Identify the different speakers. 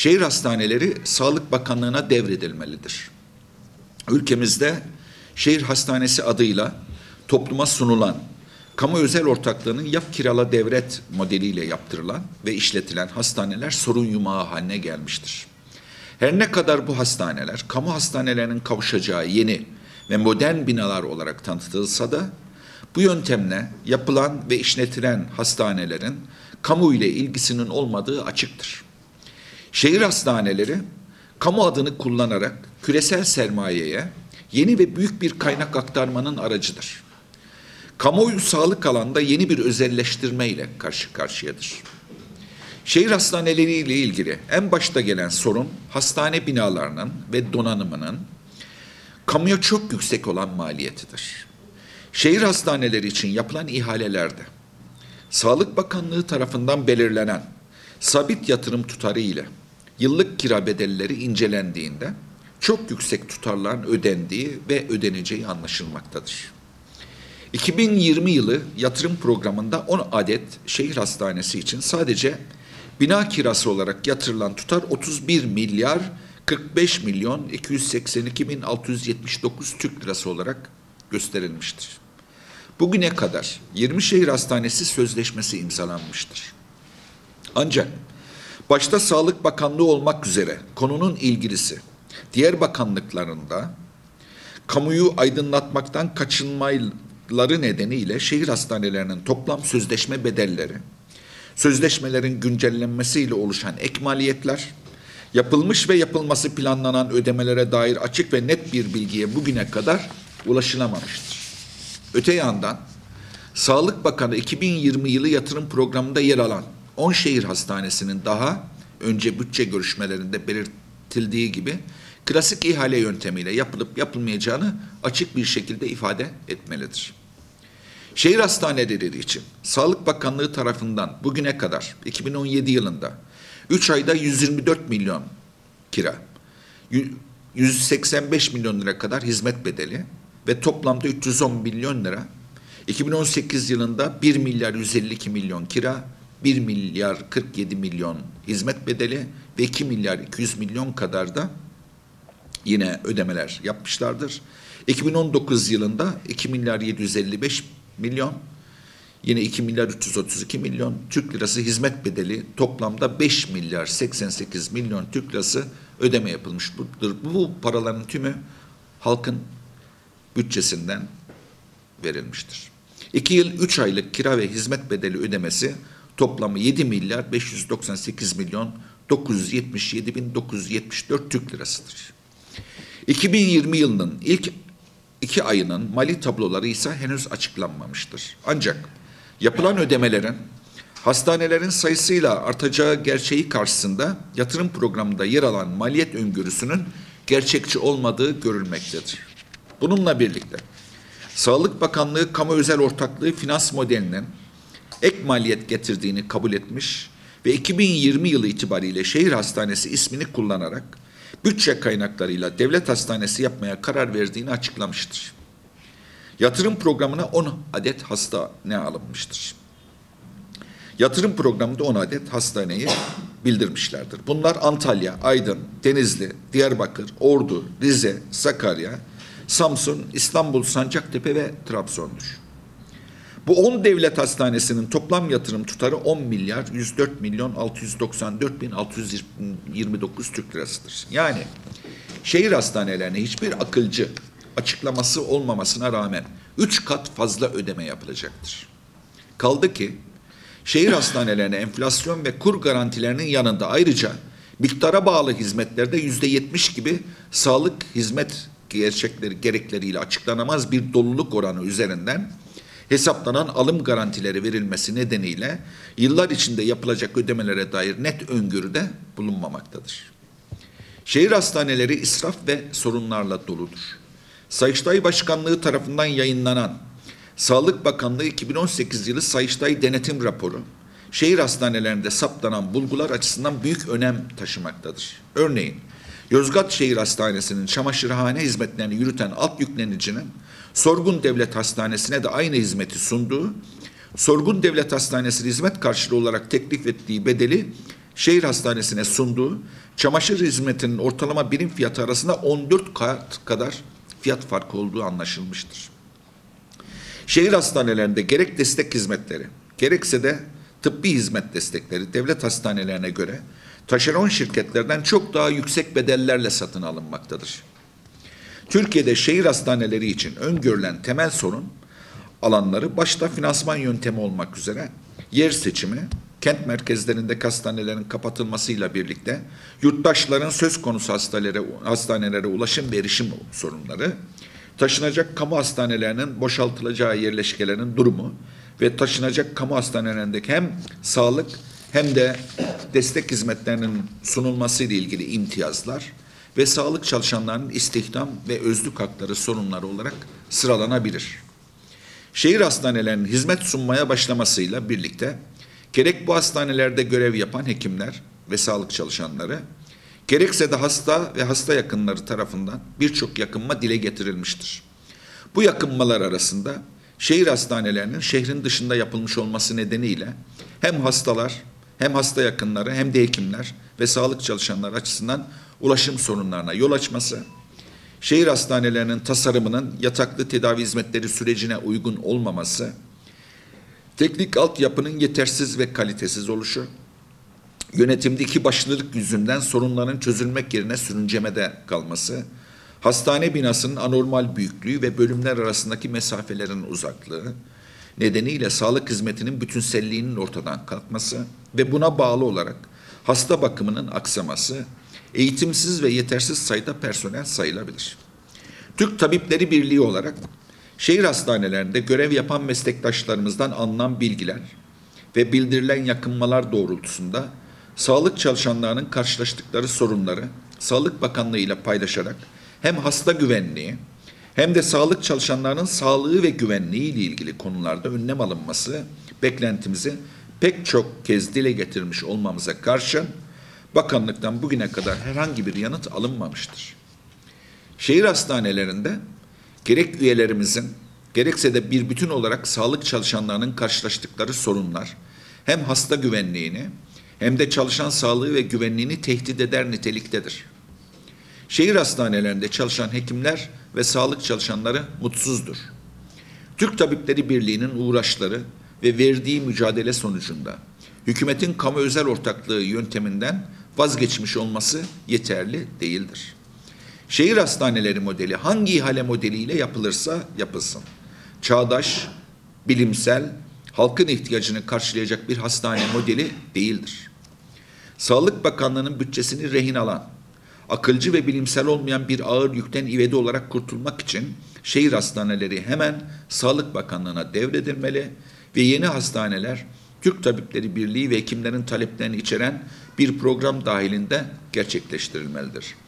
Speaker 1: şehir hastaneleri Sağlık Bakanlığı'na devredilmelidir. Ülkemizde şehir hastanesi adıyla topluma sunulan kamu özel ortaklığının yap kirala devret modeliyle yaptırılan ve işletilen hastaneler sorun yumağı haline gelmiştir. Her ne kadar bu hastaneler kamu hastanelerinin kavuşacağı yeni ve modern binalar olarak tanıtılsa da bu yöntemle yapılan ve işletilen hastanelerin kamu ile ilgisinin olmadığı açıktır. Şehir hastaneleri kamu adını kullanarak küresel sermayeye yeni ve büyük bir kaynak aktarmanın aracıdır. Kamuoyu sağlık alanda yeni bir özelleştirme ile karşı karşıyadır. Şehir hastaneleri ile ilgili en başta gelen sorun hastane binalarının ve donanımının kamuya çok yüksek olan maliyetidir. Şehir hastaneleri için yapılan ihalelerde Sağlık Bakanlığı tarafından belirlenen sabit yatırım tutarı ile yıllık kira bedelleri incelendiğinde çok yüksek tutarların ödendiği ve ödeneceği anlaşılmaktadır. 2020 yılı yatırım programında 10 adet şehir hastanesi için sadece bina kirası olarak yatırılan tutar 31 milyar 45 milyon 282 bin 679 Türk lirası olarak gösterilmiştir. Bugüne kadar 20 şehir hastanesi sözleşmesi imzalanmıştır. Ancak başta Sağlık Bakanlığı olmak üzere konunun ilgilisi diğer bakanlıklarında kamuyu aydınlatmaktan kaçınmaları nedeniyle şehir hastanelerinin toplam sözleşme bedelleri, sözleşmelerin güncellenmesiyle oluşan ek maliyetler, yapılmış ve yapılması planlanan ödemelere dair açık ve net bir bilgiye bugüne kadar ulaşılamamıştır. Öte yandan Sağlık Bakanı 2020 yılı yatırım programında yer alan 10 şehir hastanesinin daha önce bütçe görüşmelerinde belirtildiği gibi klasik ihale yöntemiyle yapılıp yapılmayacağını açık bir şekilde ifade etmelidir. Şehir hastaneleri için Sağlık Bakanlığı tarafından bugüne kadar 2017 yılında 3 ayda 124 milyon kira, 185 milyon lira kadar hizmet bedeli ve toplamda 310 milyon lira 2018 yılında 1 milyar 152 milyon kira, 1 milyar 47 milyon hizmet bedeli ve 2 milyar 200 milyon kadar da yine ödemeler yapmışlardır. 2019 yılında 2 milyar 755 milyon, yine 2 milyar 332 milyon Türk lirası hizmet bedeli toplamda 5 milyar 88 milyon Türk lirası ödeme yapılmıştır. Bu paraların tümü halkın bütçesinden verilmiştir. 2 yıl 3 aylık kira ve hizmet bedeli ödemesi toplamı 7 milyar 598 milyon 977 bin 974 Türk lirasıdır. 2020 yılının ilk iki ayının mali tabloları ise henüz açıklanmamıştır. Ancak yapılan ödemelerin hastanelerin sayısıyla artacağı gerçeği karşısında yatırım programında yer alan maliyet öngörüsünün gerçekçi olmadığı görülmektedir. Bununla birlikte Sağlık Bakanlığı kamu özel ortaklığı finans modelinin ek maliyet getirdiğini kabul etmiş ve 2020 yılı itibariyle şehir hastanesi ismini kullanarak bütçe kaynaklarıyla devlet hastanesi yapmaya karar verdiğini açıklamıştır. Yatırım programına 10 adet hastane alınmıştır. Yatırım programında 10 adet hastaneyi bildirmişlerdir. Bunlar Antalya, Aydın, Denizli, Diyarbakır, Ordu, Rize, Sakarya, Samsun, İstanbul, Sancaktepe ve Trabzon'dur. Bu 10 devlet hastanesinin toplam yatırım tutarı 10 milyar 104 milyon 694 bin 629 Türk lirasıdır. Yani şehir hastanelerine hiçbir akılcı açıklaması olmamasına rağmen 3 kat fazla ödeme yapılacaktır. Kaldı ki şehir hastanelerine enflasyon ve kur garantilerinin yanında ayrıca miktara bağlı hizmetlerde yüzde yetmiş gibi sağlık hizmet gerçekleri gerekleriyle açıklanamaz bir doluluk oranı üzerinden hesaplanan alım garantileri verilmesi nedeniyle yıllar içinde yapılacak ödemelere dair net öngörüde bulunmamaktadır. Şehir hastaneleri israf ve sorunlarla doludur. Sayıştay Başkanlığı tarafından yayınlanan Sağlık Bakanlığı 2018 yılı Sayıştay Denetim Raporu, şehir hastanelerinde saptanan bulgular açısından büyük önem taşımaktadır. Örneğin, Yozgat Şehir Hastanesi'nin çamaşırhane hizmetlerini yürüten alt yüklenicinin Sorgun Devlet Hastanesi'ne de aynı hizmeti sunduğu, Sorgun Devlet Hastanesi hizmet karşılığı olarak teklif ettiği bedeli şehir hastanesine sunduğu çamaşır hizmetinin ortalama birim fiyatı arasında 14 kat kadar fiyat farkı olduğu anlaşılmıştır. Şehir hastanelerinde gerek destek hizmetleri, gerekse de tıbbi hizmet destekleri devlet hastanelerine göre taşeron şirketlerden çok daha yüksek bedellerle satın alınmaktadır. Türkiye'de şehir hastaneleri için öngörülen temel sorun alanları başta finansman yöntemi olmak üzere yer seçimi, kent merkezlerindeki hastanelerin kapatılmasıyla birlikte yurttaşların söz konusu hastanelere, hastanelere ulaşım ve erişim sorunları, taşınacak kamu hastanelerinin boşaltılacağı yerleşkelerin durumu ve taşınacak kamu hastanelerindeki hem sağlık hem de destek hizmetlerinin sunulması ile ilgili imtiyazlar ve sağlık çalışanlarının istihdam ve özlük hakları sorunları olarak sıralanabilir. Şehir hastanelerinin hizmet sunmaya başlamasıyla birlikte gerek bu hastanelerde görev yapan hekimler ve sağlık çalışanları, gerekse de hasta ve hasta yakınları tarafından birçok yakınma dile getirilmiştir. Bu yakınmalar arasında şehir hastanelerinin şehrin dışında yapılmış olması nedeniyle hem hastalar hem hasta yakınları hem de hekimler ve sağlık çalışanları açısından ulaşım sorunlarına yol açması, şehir hastanelerinin tasarımının yataklı tedavi hizmetleri sürecine uygun olmaması, teknik altyapının yetersiz ve kalitesiz oluşu, yönetimdeki başlılık yüzünden sorunların çözülmek yerine sürüncemede kalması, hastane binasının anormal büyüklüğü ve bölümler arasındaki mesafelerin uzaklığı nedeniyle sağlık hizmetinin bütünselliğinin ortadan kalkması ve buna bağlı olarak hasta bakımının aksaması, eğitimsiz ve yetersiz sayıda personel sayılabilir. Türk Tabipleri Birliği olarak şehir hastanelerinde görev yapan meslektaşlarımızdan alınan bilgiler ve bildirilen yakınmalar doğrultusunda sağlık çalışanlarının karşılaştıkları sorunları Sağlık Bakanlığı ile paylaşarak hem hasta güvenliği hem de sağlık çalışanlarının sağlığı ve güvenliği ile ilgili konularda önlem alınması beklentimizi pek çok kez dile getirmiş olmamıza karşın bakanlıktan bugüne kadar herhangi bir yanıt alınmamıştır. Şehir hastanelerinde gerek üyelerimizin gerekse de bir bütün olarak sağlık çalışanlarının karşılaştıkları sorunlar hem hasta güvenliğini hem de çalışan sağlığı ve güvenliğini tehdit eder niteliktedir. Şehir hastanelerinde çalışan hekimler ve sağlık çalışanları mutsuzdur. Türk Tabipleri Birliği'nin uğraşları ve verdiği mücadele sonucunda hükümetin kamu özel ortaklığı yönteminden vazgeçmiş olması yeterli değildir. Şehir hastaneleri modeli hangi ihale modeliyle yapılırsa yapılsın. Çağdaş, bilimsel, halkın ihtiyacını karşılayacak bir hastane modeli değildir. Sağlık Bakanlığı'nın bütçesini rehin alan, akılcı ve bilimsel olmayan bir ağır yükten ivedi olarak kurtulmak için şehir hastaneleri hemen Sağlık Bakanlığı'na devredilmeli ve yeni hastaneler Türk Tabipleri Birliği ve hekimlerin taleplerini içeren bir program dahilinde gerçekleştirilmelidir.